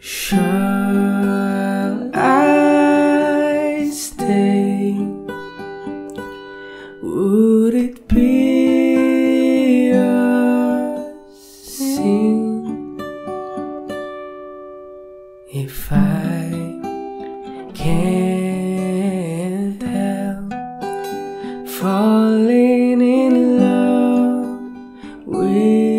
Shall I stay? Would it be a sin if I can't help falling in love with?